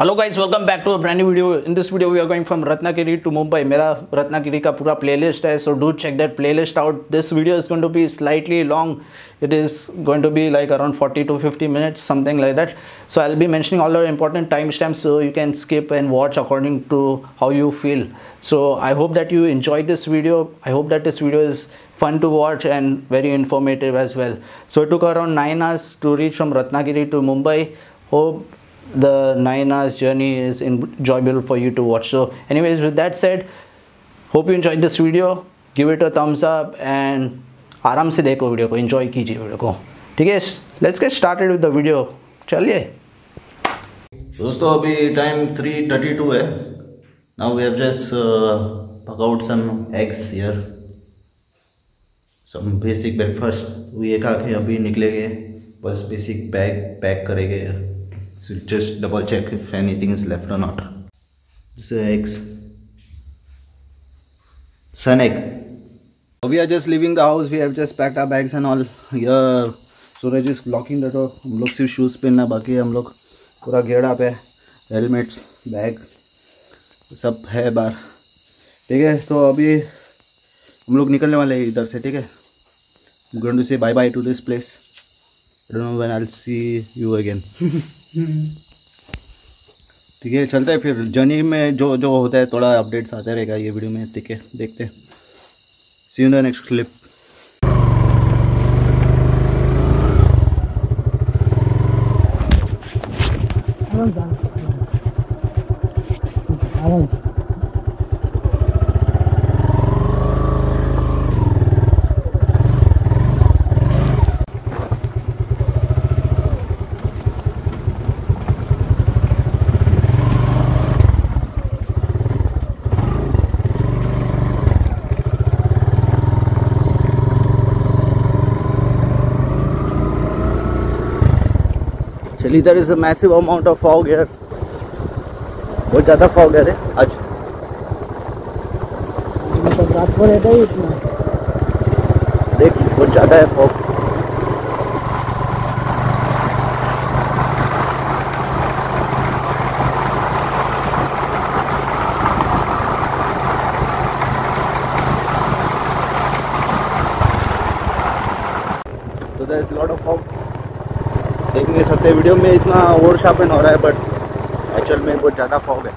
Hello guys welcome back to a brand new video in this video we are going from Ratnagiri to Mumbai मेरा रत्नागिरी का पूरा playlist है so do check that playlist out this video is going to be slightly long it is going to be like around 40 to 50 minutes something like that so i'll be mentioning all the important timestamps so you can skip and watch according to how you feel so i hope that you enjoyed this video i hope that this video is fun to watch and very informative as well so it took around 9 hours to reach from ratnagiri to mumbai hope the nine hours journey is enjoyable for you to watch so anyways with that said hope you enjoyed this video give it a thumbs up and आराम से देखो video को enjoy कीजिए video को ठीक है let's get started with the video चलिए दोस्तों अभी टाइम 3:32 है now we have just pick out some eggs here some basic breakfast ये खा के अभी निकलेंगे बस बेसिक बैग पैक करेंगे So just double check if anything is left or not. This is eggs. Sun egg. We are just leaving the house. We have just packed our bags and all. Here Suraj is locking the door. हम लोग सिर्फ़ shoes पहनना बाकी हम लोग पूरा गेड़ आप है हेलमेट्स बैग सब है बाहर ठीक है तो अभी हम लोग निकलने वाले हैं इधर से ठीक है going to say bye bye to this place don't know when I will see you again ठीक है, चलते हैं फिर। जर्नी में जो जो होता है, थोड़ा अपडेट्स आते रहेगा ये वीडियो में। ठीक है, देखते see in the next clip Delhi there is a massive amount of fog air बहुत ज़्यादा फॉग एयर है आज। देख, बहुत ज़्यादा है फॉग Oh. नहीं सकते वीडियो में इतना ओवर शार्पन हो रहा है बट एक्चुअल में बहुत ज़्यादा फॉग है।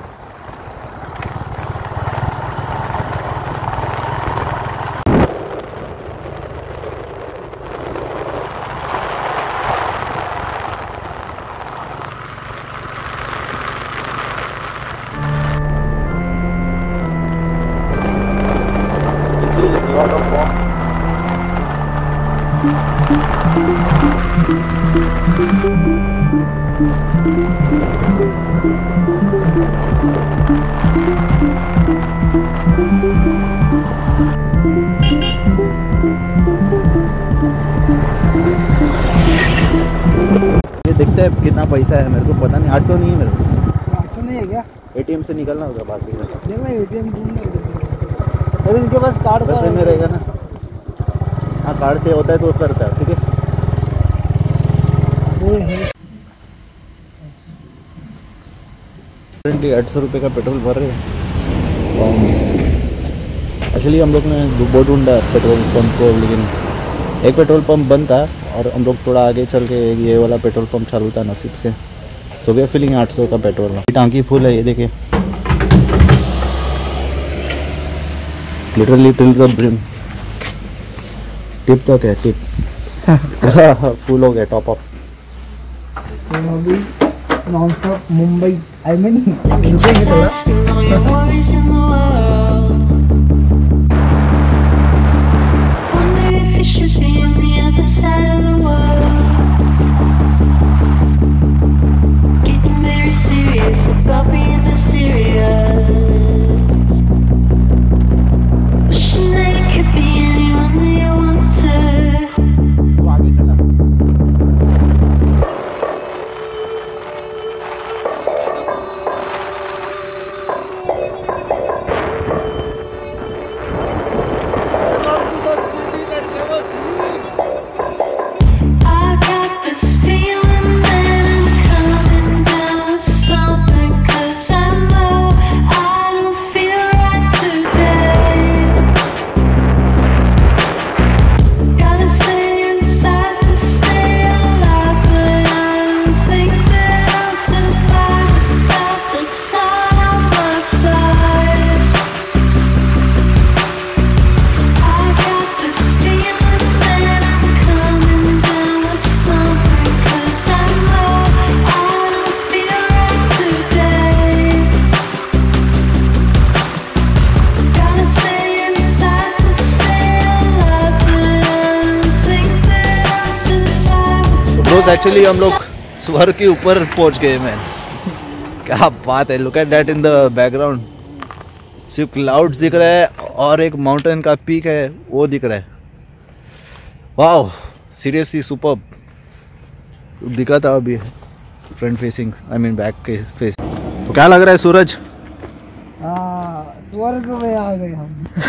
आठ सौ नहीं है मेरे को आठ नहीं है क्या? एटीएम से निकलना होगा बाकी देख मैं एटीएम ढूंढ रहा अरे इनके पास कार्ड बस में रहेगा ना। हाँ कार्ड से होता है तो करता है ठीक है? है करंटली आठ सौ रुपये का पेट्रोल भर रहे हैं। एक्चुअली हम लोग ने बहुत ढूंढा पेट्रोल पंप को लेकिन एक पेट्रोल पंप बंद था और हम लोग थोड़ा आगे चल के ये वाला पेट्रोल पंप चालू था नसीब से। सो वी फिलिंग आठ सौ का पेट्रोल टांकी फुल है ये देखिए literally till the brim tip तक है टिप फुल हो गया टॉप अप तो अभी non stop Mumbai I mean खींचेंगे थोड़ा Casting serious about being mysterious. Guys actually हम लोग स्वर के ऊपर पहुँच गए मैन क्या बात है look at that in the background सिर्फ़ क्लाउड्स दिख रहा है और एक माउंटेन का पीक है वो दिख रहा है। वाह सीरियसली सुपर दिखा था अभी front facing I mean back के फेस तो क्या लग रहा है सूरज? स्वर्ग में आ गए हम।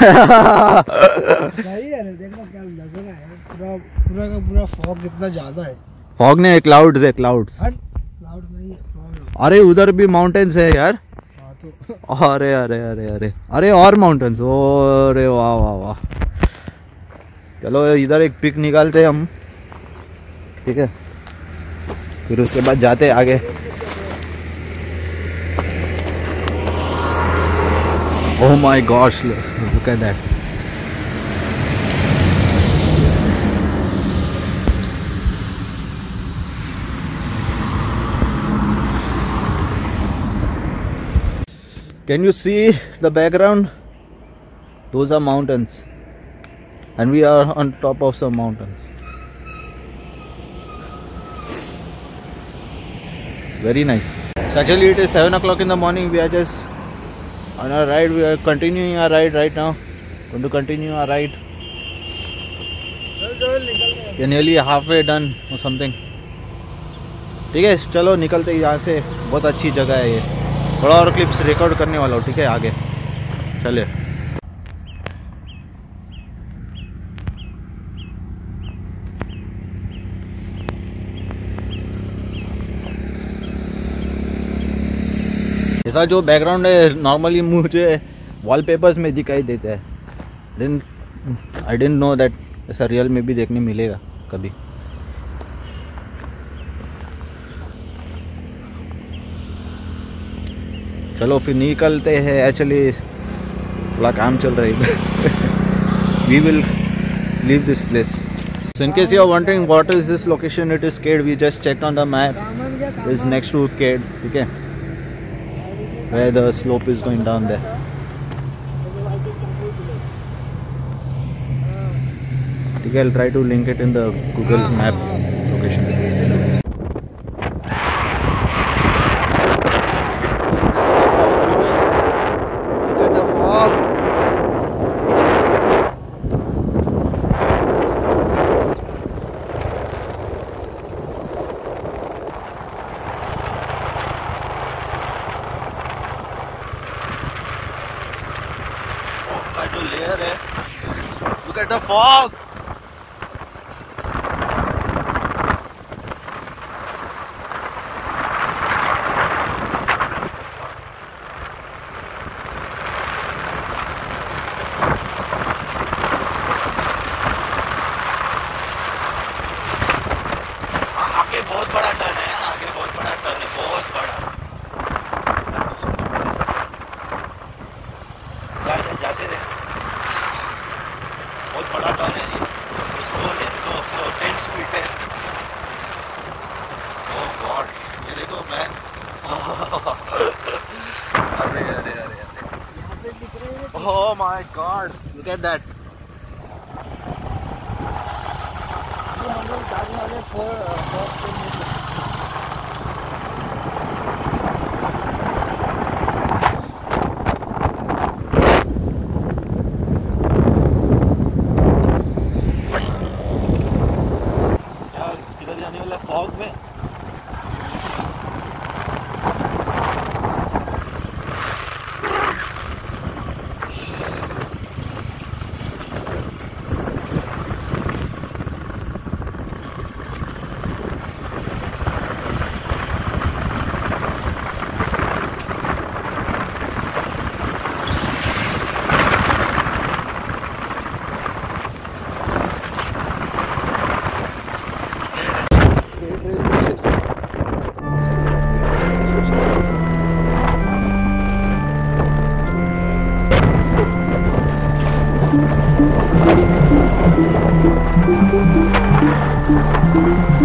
सही है देखना क्या लग रहा है। पूरा पूरा का पूरा फॉग कितना ज़्यादा है। फॉग ने क्लाउड्स है क्लाउड्स नहीं है फॉग अरे उधर भी माउंटेन्स है यार. हाँ तो. अरे अरे अरे अरे. अरे और माउंटेन्स अरे वाह वाह वाह. चलो इधर एक पिक निकालते हैं हम. ठीक है? फिर उसके बाद जाते आगे. ओह my gosh look at that Can you see the background? Those are mountains. And we are on top of some mountains. Very nice. So actually it is 7 o'clock in the morning. We are just on our ride. We are continuing our ride right now. Going to continue our ride. We are nearly halfway done or something. ठीक है चलो निकलते हैं यहाँ से बहुत अच्छी जगह है ये थोड़ा और क्लिप्स रिकॉर्ड करने वाला हूँ, ठीक है, आगे। चलिए। ऐसा जो बैकग्राउंड है नॉर्मली मुझे वॉलपेपर्स में दिखाई देता है। आई डेंट नो दैट ऐसा रियल में भी देखने मिलेगा कभी। चलो फिर निकलते हैं एक्चुअली थोड़ा काम चल रही है we will leave this place in case you are wanting what is this location it is Khed we just check on the map is next to Khed ठीक है where the slope is going down the ठीक है try to link it in the Google map god Thank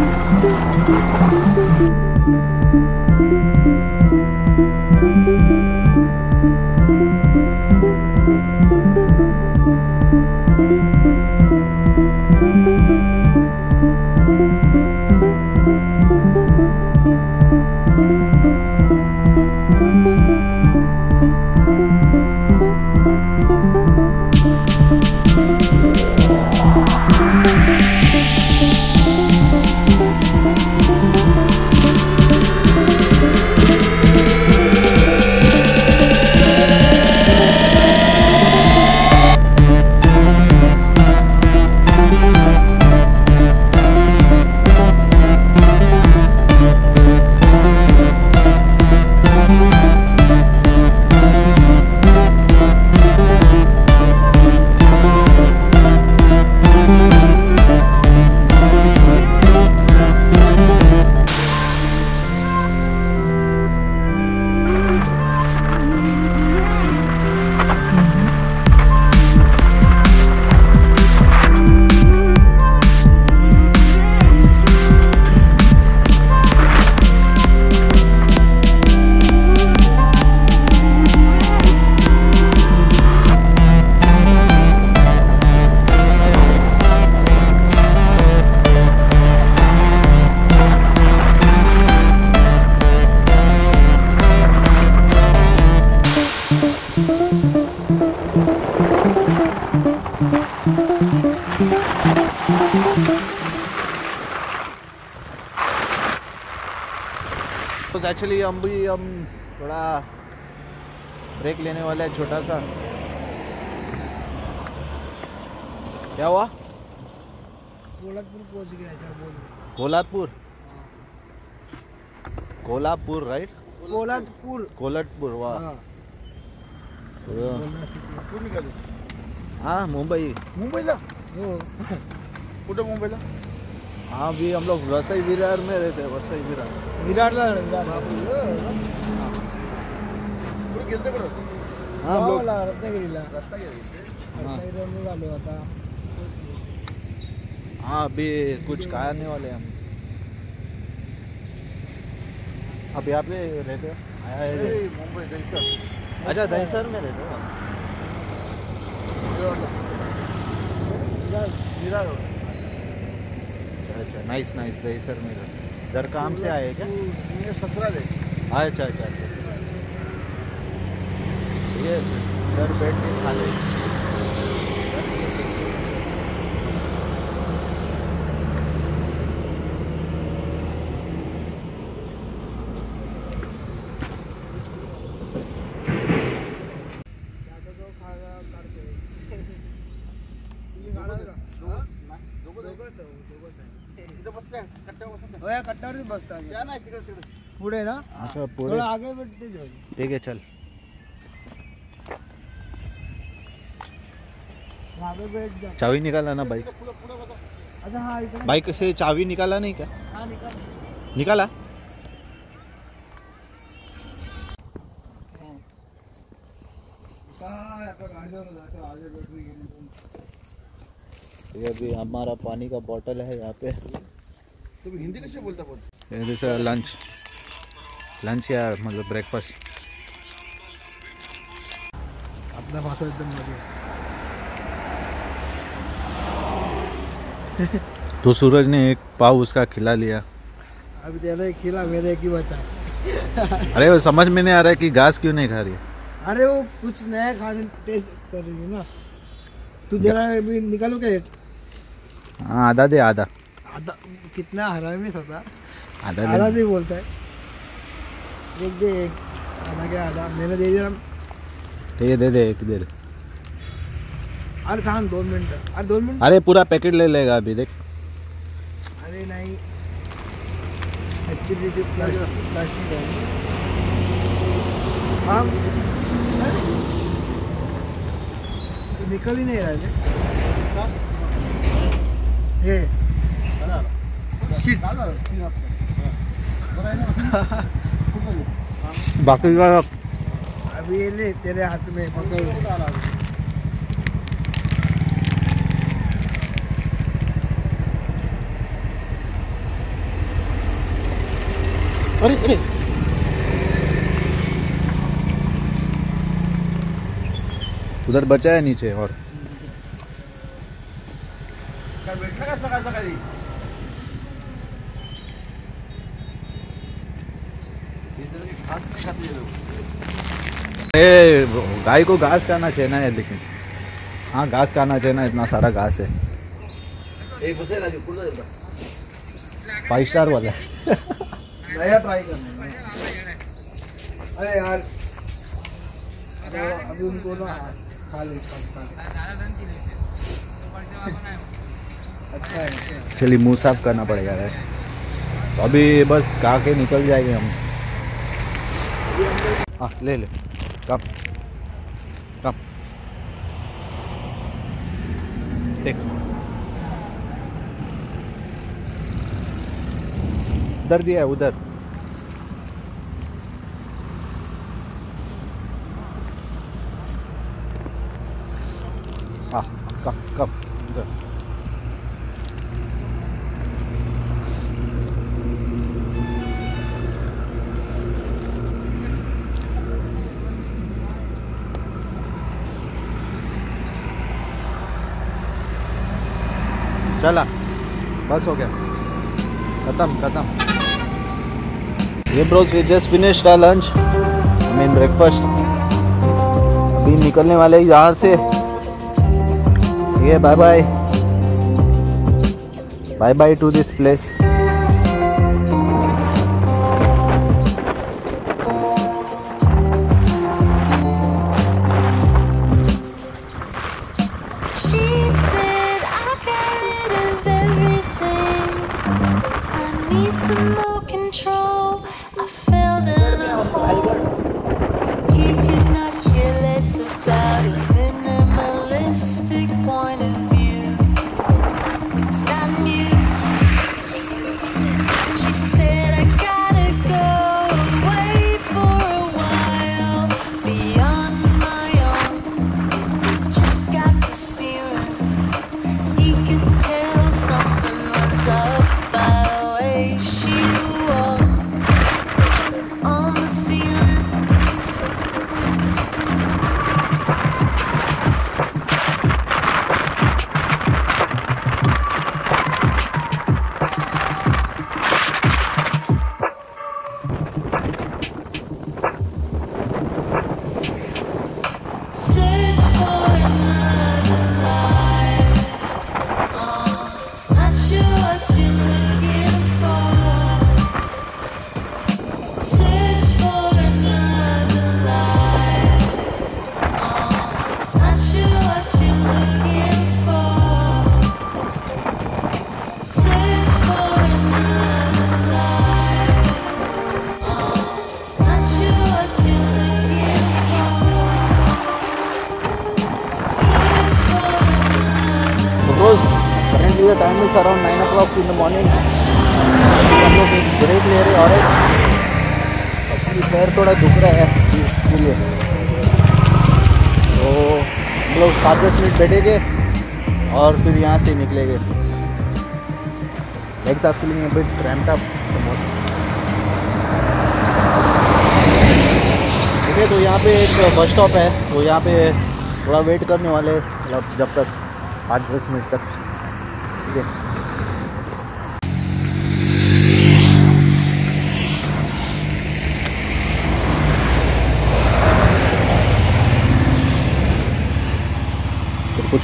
actually हम भी हम थोड़ा break लेने वाले हैं छोटा सा। क्या हुआ? गोलकपुर पहुँच गया सर बोल कोल्हापुर कोल्हापुर राइट कोलतपुर कोल्हापुर वाह। हाँ। तो-. हाँ मुंबई। मुंबईला हो कुठे मुंबईला हाँ भी हम लोग वसई विरार में रहते हैं वसई विरार। विराटला विराट हाँ। हम लोग रत्नागिरीला आता हाँ अभी कुछ खाने वाले हम। अब यहाँ पे रहते हो? आया है मुंबई दहीसर। अच्छा दहीसर में रहते हो अच्छा अच्छा नाइस नाइस दहीसर में इधर काम से आए क्या? ससरा दे अच्छा अच्छा अच्छा। ये इधर बैठ के खा ले। पुढे ना? अच्छा पूरे। थोडं आगे भेटते जाऊ ठीक है चल। चाबी निकाला ना बाइक अच्छा हा बाइक से चाबी निकाला नहीं क्या? हा निकाल। निकाला? ये अभी हमारा पानी का बॉटल है यहाँ पे। तुम्ही हिंदी कशी बोलता दिस लंच लंच या मतलब ब्रेकफास्ट आपला भाषा एकदम तो सूरज ने एक पाव उसका खिला लिया। अभी त्याला एक खिला मेरे एक ही बचा। अरे वो समझ में नहीं आ रहा है कि घास क्यों नहीं खा रही है। अरे वो कुछ नया खाने टेस्ट कर रही है ना। तू जरा अभी निकालो क्या हाँ आधा दे आधा। आधा कितना हरामी होता आधा आधा दे। दे बोलता है। एक दे एक आधा क्या आधा मैंने दे दिया दे दे एक दे दे अरे थांब दोन मिनिटं अरे दोन मिनिट अरे पूरा पैकेट ले लेगा अभी देख अरे नाही ॲक्च्युली ते प्लास्टिक हा ते निकाली नाही राहिले हे Shit. बाकी का अभी ये ले तेरे हाथ में पकड़। अरे अरे। उधर बचा है नीचे और। ए गाय को घास खाना चाहिए ना लेकिन। हाँ घास खाना चाहिए ना इतना सारा घास है। फाइव स्टार वाला। नया ट्राई करना अरे यार। अभी उनको ना खा ले। अच्छा है अच्छा है। चलिए मुँह साफ़ करना पड़ेगा यार। तो अभी बस खा के निकल जाएँगे हम। हाँ ले ले। कप कप देख उधर दिया है उधर। हाँ कप कप उधर चला। बस हो गया। खत्म खत्म। ये bros we just finished our lunch I mean breakfast अभी निकलने वाले हैं यहाँ से। ये bye bye bye bye to this place is around nine o'clock in the morning हम लोग एक ब्रेक ले रहे और एक्चुअली पैर थोड़ा दुख रहा है इसलिए तो हम लोग सात दस मिनट बैठेंगे और फिर यहाँ से निकलेंगे। Legs are feeling a bit cramped up. ठीक है तो यहाँ पे एक बस स्टॉप है। तो यहाँ पे थोड़ा वेट करने वाले हैं, मतलब जब तक पाँच दस मिनट तक। ठीक है।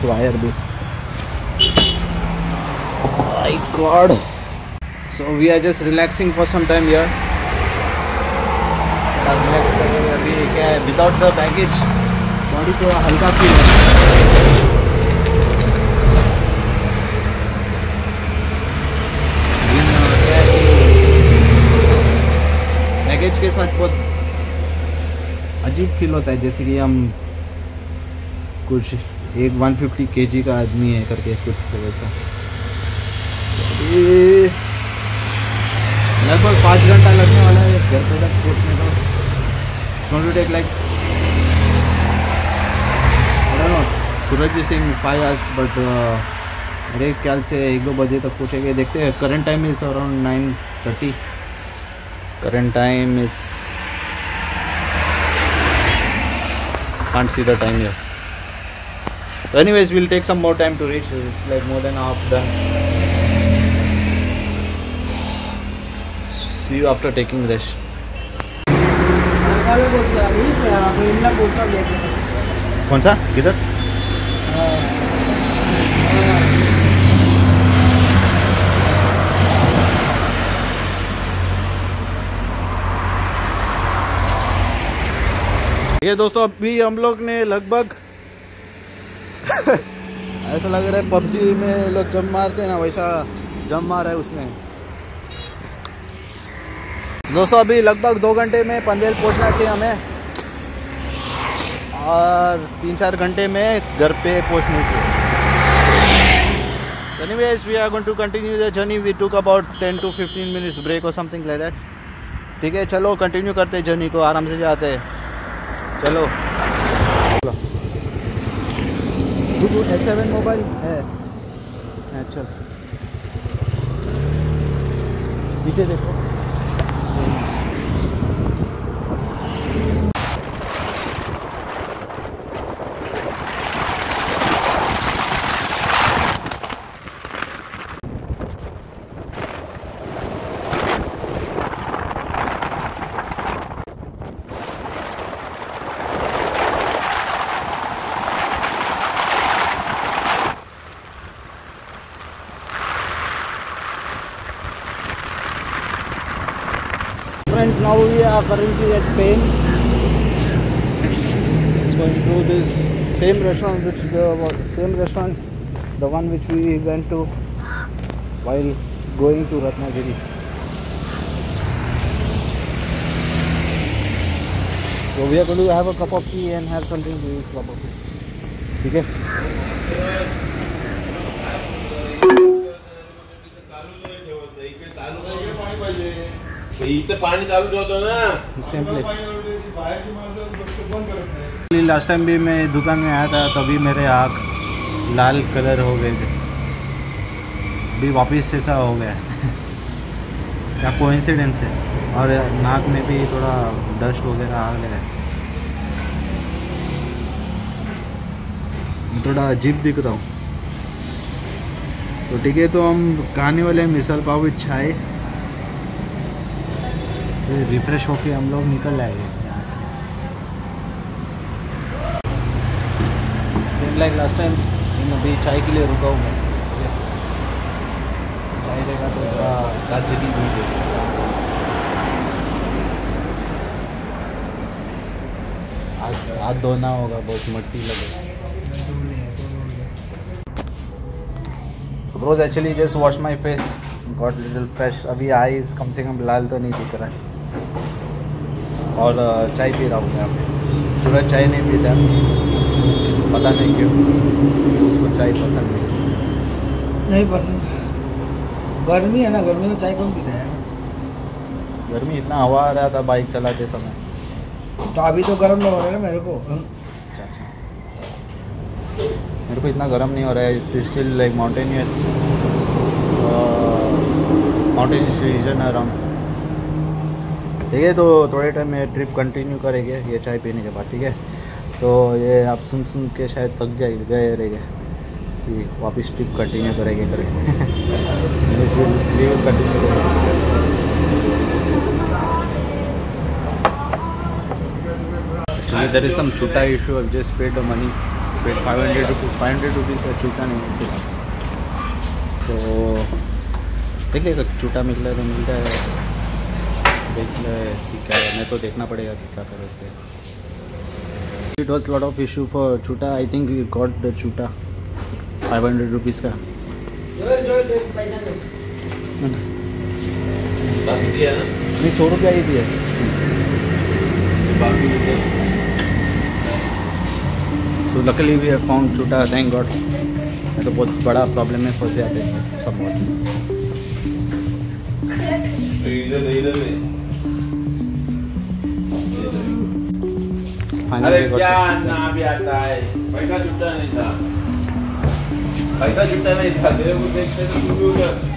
वायर भी। My god So, we are just relaxing for some time here. Relax अभी, क्या है विदाउट द बैगेज बॉडी थोड़ा हल्का फील है। बैगेज के साथ बहुत अजीब फील होता है, जैसे कि हम कुछ एक 150 फिफ्टी का आदमी है करके कुछ तो वैसा लगभग पाँच घंटा लगने वाला है घर पे तक पहुँचने का। Going to take like I don't know. Suraj five hours but uh, मेरे ख्याल से एक दो बजे तक पहुँचेंगे देखते हैं current time is around nine thirty current time is can't see the time here. So anyways we'll take some more time to reach it's like more than half done see you after taking rest कौन सा किधर ये दोस्तों अभी हम लोग ने लगभग ऐसा लग रहा है पबजी में लोग जम मारते हैं ना वैसा जम मारा है उसने। दोस्तों अभी लगभग दो घंटे में पनवेल पहुँचना चाहिए हमें। और तीन चार घंटे में घर पे पहुँचने चाहिए। Anyways, we are going to continue the journey. We took about 10 to 15 minutes break or something like. ठीक है चलो कंटिन्यू करते जर्नी को आराम से जाते हैं। चलो एस सेवन मोबाइल है। अच्छा नीचे देखो friends now we are currently at Pain it's going through this same restaurant which the same restaurant the one which we went to while going to Ratnagiri so we are going to have a cup of tea and have something to eat probably ठीक इथं पाणी चालू ठेवतो ना। Same place last time भी मैं दुकान में आया था तभी मेरे आँख लाल कलर हो गए थे। अभी वापस ऐसा हो गया क्या कोइंसिडेंस है? और नाक में भी थोड़ा डस्ट वगैरह आ गया है। मैं थोड़ा अजीब दिख रहा हूँ। तो ठीक है तो हम खाने वाले मिसल पाव चाय फिर रिफ्रेश होके हम लोग निकल आएँगे यहाँ से। लाइक लास्ट टाइम अभी चाय के लिए रुका हूँ मैं। चाय देगा तो दार्जिलिंग भी देगा हाथ धोना होगा, बहुत मट्टी लगेगा। So bros actually, just washed my face. Little fresh. अभी eyes कम से कम लाल तो नहीं दिख रहा है। और चाय पी रहा हूँ यहाँ पे सूरज चाय नहीं पीता। पता नहीं क्यों। उसको चाय पसंद नहीं। नहीं पसंद। गर्मी है ना गर्मी में चाय कौन पीता है? गर्मी इतना हवा आ रहा था बाइक चलाते समय। तो अभी तो गर्म लग रहा है ना मेरे को। अच्छा अच्छा। मेरे को इतना गर्म नहीं हो रहा है। Still like mountainous mountainous region around ठीक है तो थोड़े टाइम में ट्रिप कंटिन्यू करेंगे ये चाय पीने के बाद ठीक है तो ये आप सुन सुन के शायद थक जाए गए रहेंगे कि वापस ट्रिप कंटिन्यू करेंगे करेंगे continue Actually, there is some chuta issue. I've just paid the money. Paid 500 rupees. 500 rupees chuta नहीं है So देख लेगा chuta मिल रहा है तो मिलता है देख ले कि क्या है। मेरे को देखना पड़ेगा कि क्या कर सकते हैं It was lot of issue for chuta. I think we got the chuta. 500 rupees का। बाकी दिया ना? नहीं सौ रुपया ही दिया। तो लकली वी हैव फाउंड छूटा थैंक गॉड मैं तो बहुत बड़ा प्रॉब्लम में फंसे जाते हैं सब बहुत। अरे क्या ना भी आता है? पैसा जुटा नहीं था। पैसा जुटा नहीं था तेरे को देखते तो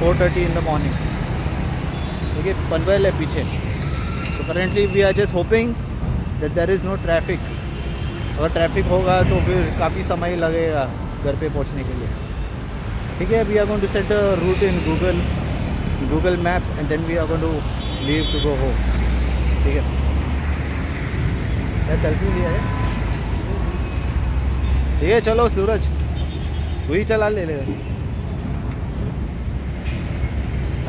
around 4:30 in the morning. Okay, Panvel है पीछे. तो currently we are just hoping that there is no traffic अगर ट्रैफ़िक होगा तो फिर काफ़ी समय लगेगा घर पे पहुँचने के लिए। ठीक है we are going to set the route in Google Google maps and then we are going to leave to go home ठीक है? क्या सेल्फी लिया है। ठीक है चलो सूरज। वही चला ले ले।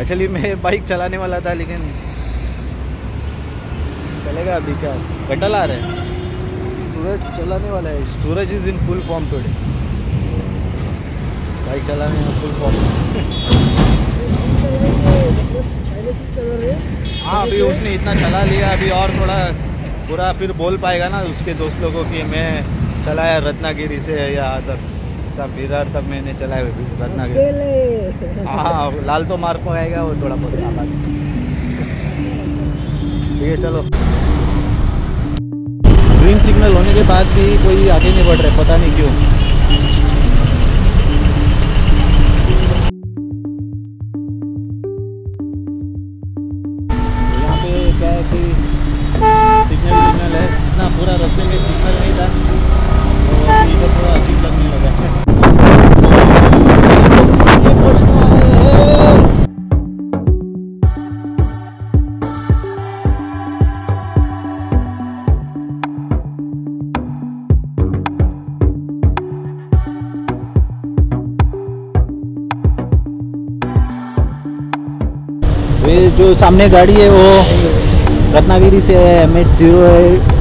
एक्चुअली मैं बाइक चलाने वाला था, लेकिन चलेगा अभी क्या? कटल आ रहा है। सूरज चलाने वाला है। Suraj is in full form today bike चलाने में फुल फॉर्म हाँ अभी उसने इतना चला लिया, अभी और थोड़ा पूरा फिर बोल पाएगा ना उसके दोस्तों को कि मैं चलाया रत्नागिरी से यहाँ तक सब विरार सब मैंने चलाए हुए रत्नागिरी हाँ लाल तो मार्ग को आएगा वो थोड़ा बहुत आबाद ठीक है चलो। ग्रीन सिग्नल होने के बाद भी कोई आगे नहीं बढ़ रहे पता नहीं क्यों। सामने गाड़ी है वो रत्नागिरी से M H zero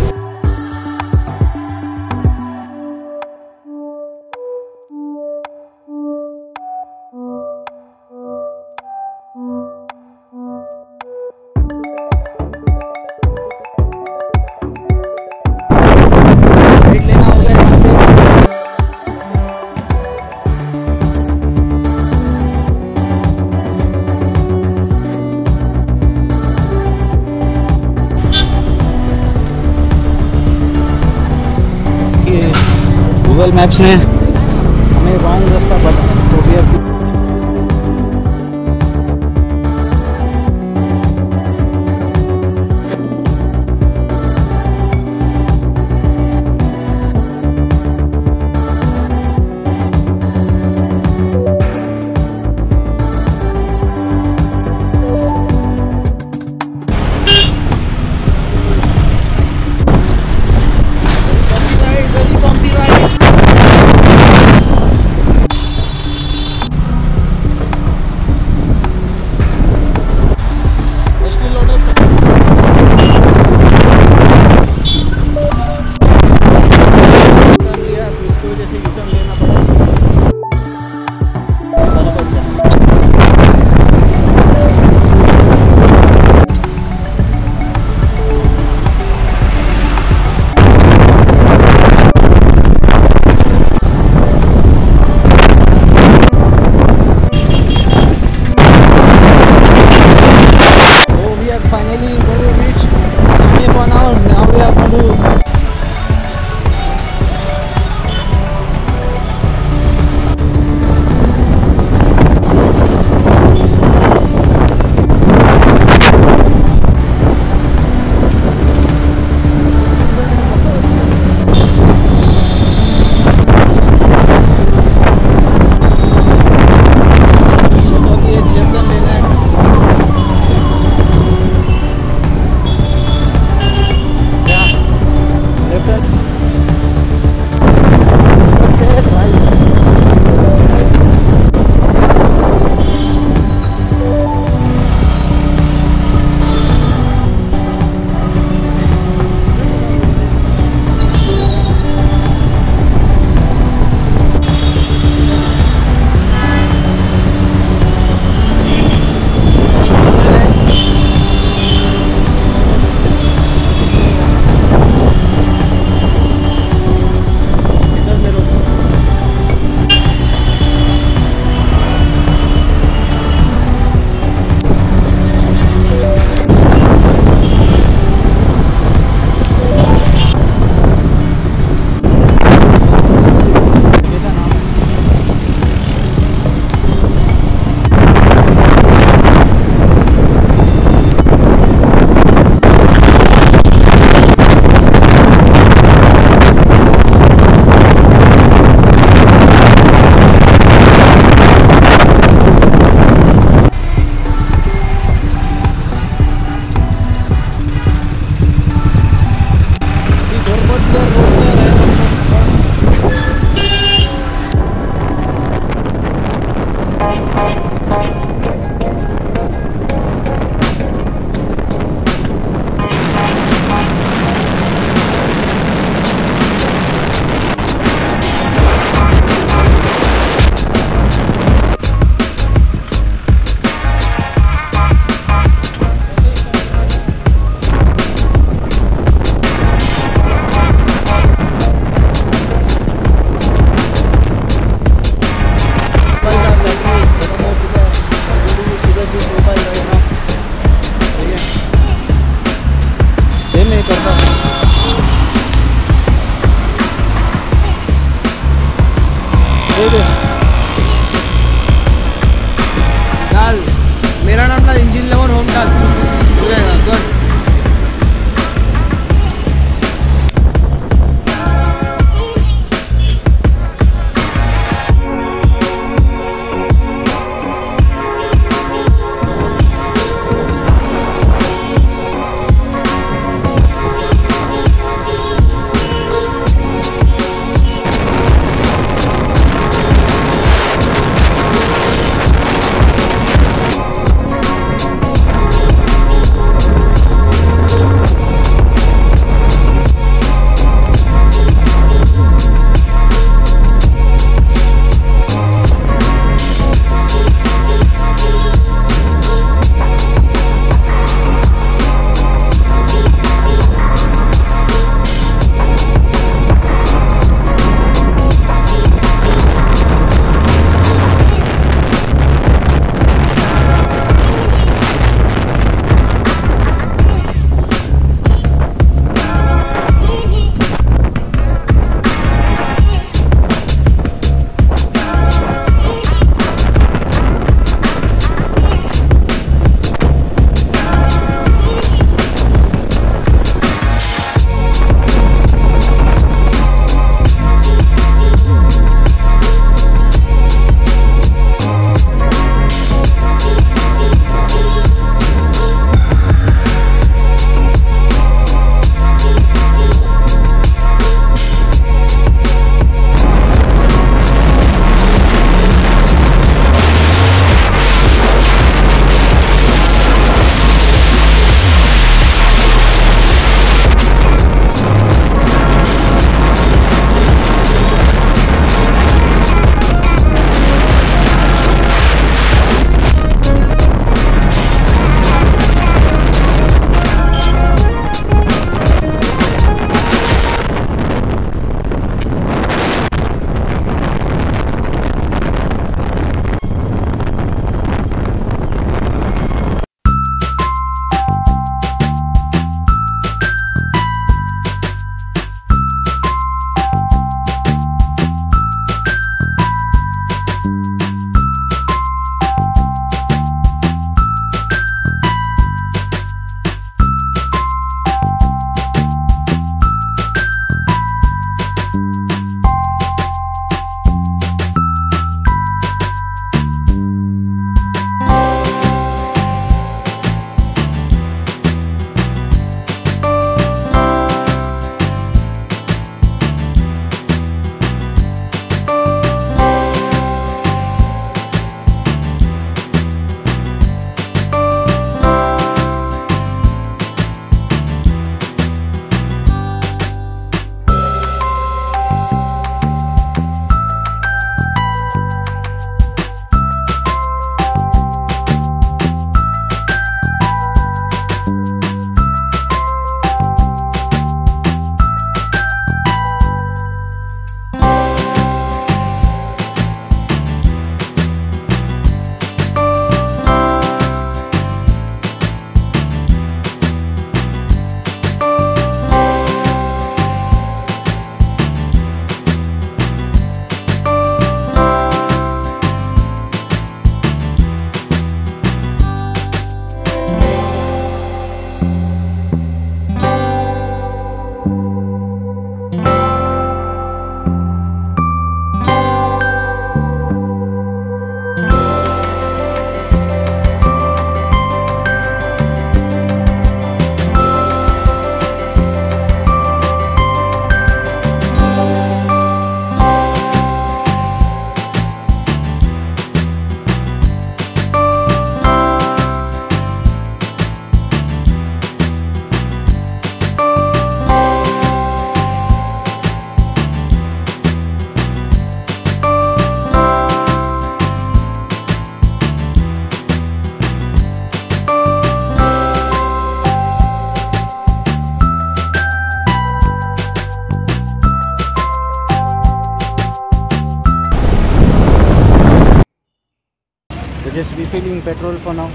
just refilling petrol for now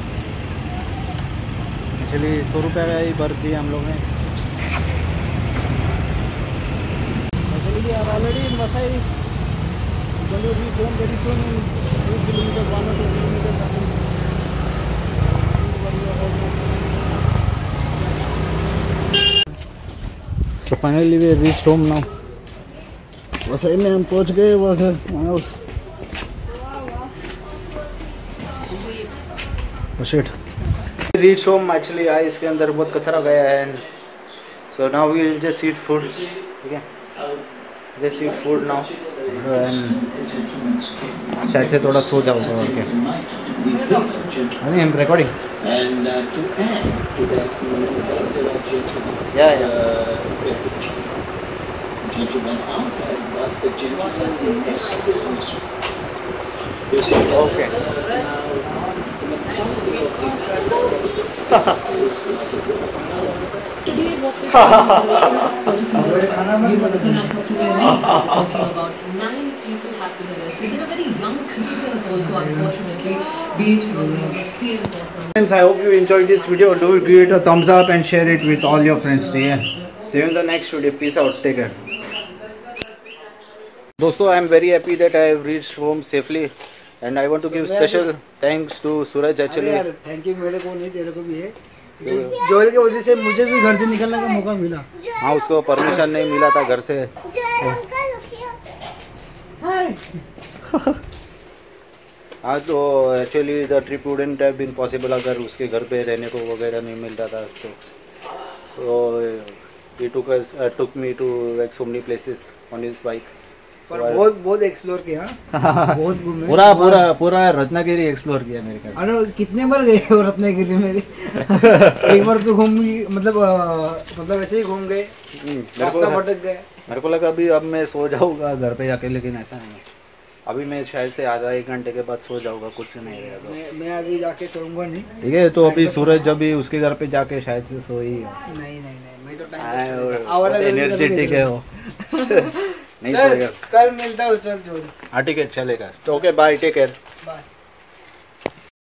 actually सौ रुपये का ही भर दिया हम लोग ने already soon in 2 kilometers, 1 or 2 kilometers. I think. So finally we reached home now. Vasai में हम पहुँच गए वो house Oh reached home actually हाँ इसके अंदर बहुत कचरा गया है and so now we will just eat food. ठीक है? Just eat food now. And शायद से थोड़ा सो जाऊँगा और क्या? uh, to that, you know, there are gentlemen, Yeah, yeah. uh, gentlemen out there, but the gentleman in this business. You see, Okay. now, the mentality of the is like a woman. Today, what we're seeing is in this particular you were looking at what we were talking about. Nine people have been arrested. There are very young cricketers also, unfortunately, be it Rohit, SP and whatnot. Friends, I hope you enjoyed this video. Do give it a thumbs up and share it with all your friends. ठीक है? See you in the next video. Peace out. Take care. दोस्तों I am very happy that I have reached home safely and I want to give special thanks to Suraj actually यार thank you मेरे को नहीं तेरे को भी है। Joel की वजह से मुझे भी घर से निकलने का मौका मिला। हाँ उसको परमिशन नहीं मिला था घर से। हाँ तो actually the trip wouldn't have been possible अगर उसके घर पे रहने को वगैरह नहीं मिलता था तो तो he took us uh, took me to like so many पर बहुत बहुत एक्सप्लोर किया। बहुत घूमे। पूरा पूरा पूरा रत्नागिरी एक्सप्लोर किया मेरे ख्याल अरे कितने बार गए हो रत्नागिरी में? एक बार तो घूम मतलब मतलब ऐसे ही घूम गए। से। हम्म, रास्ता भटक गए। मेरे को लगा अभी अब मैं सो जाऊँगा घर पे जाके लेकिन ऐसा नहीं। अभी मैं शायद से आधा एक घंटे के बाद सो जाऊँगा कुछ नहीं रहेगा। तो मैं मैं अभी जाके सोऊँगा नहीं। ठीक है तो अभी सूरज जब भी उसके घर पे जाके शायद से सोई नहीं नहीं नहीं मैं तो हाँ, टाइम एनर्जेटिक है वो। नहीं चल कल मिलता हूँ चल जोड़ी हाँ ठीक है चलेगा। तो ओके बाय टेक केयर